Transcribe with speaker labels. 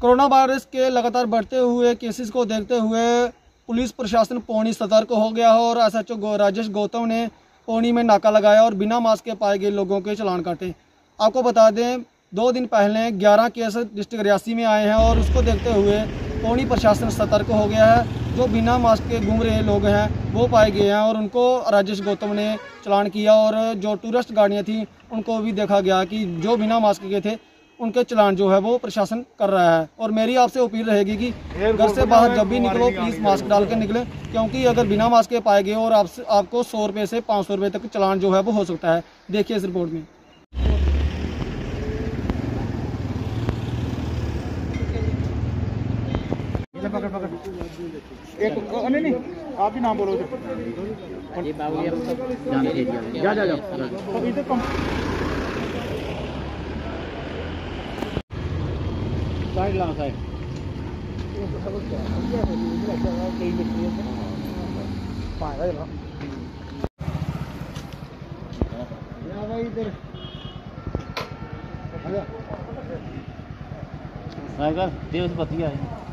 Speaker 1: Corona virus के लगातार बढ़ते हुए केसेस को देखते हुए पुलिस प्रशासन पौनी सतर्क हो गया है और S H O Rajesh Gautam ने पौनी में नाका लगाया और बिना मास्क के पाए गए लोगों के चलान काटे। आपको बता दें, दो दिन पहले 11 केस डिस्ट्रिक्ट रियासी में आए हैं और उसको देखते हुए पौनी प्रशासन सतर्क हो गया है। जो बिना मास्क के घूम रहे लोग हैं, वो पाए गए हैं और उनको राजेश गौतम ने चलान किया और जो टूरिस्ट गाड़ियाँ थी, उनको भी देखा गया कि जो बिना मास्क के थे उनके चलान जो है वो प्रशासन कर रहा है। और मेरी आपसे अपील रहेगी कि घर से बाहर जब भी निकलो प्लीज़ मास्क डाल के निकले क्योंकि अगर बिना मास्क के पाए गए और आप आपको सौ रुपये से पाँच सौ रुपये तक चलान जो है वो हो सकता है। देखिए इस रिपोर्ट में।
Speaker 2: पकड़ पकड़। एक नहीं नहीं आप ही नाम बोलो
Speaker 3: ये बाबू ये सब जाने दे दिया
Speaker 2: जा जा जा तो इधर कम
Speaker 3: साइड ला साइड साइड कर देव पतिया है